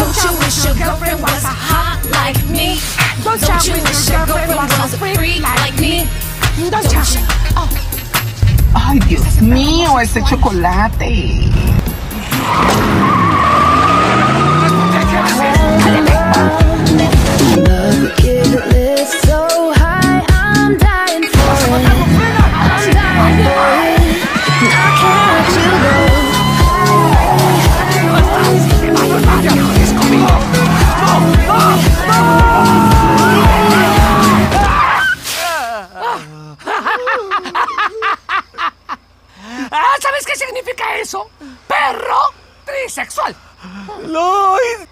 Don't you wish your girlfriend was hot like me? Don't you wish your girlfriend was a freak like me? Don't you? Oh. Ay, Dios mío, ese chocolate. ¿Sabes qué significa eso? Perro trisexual. Lloyd!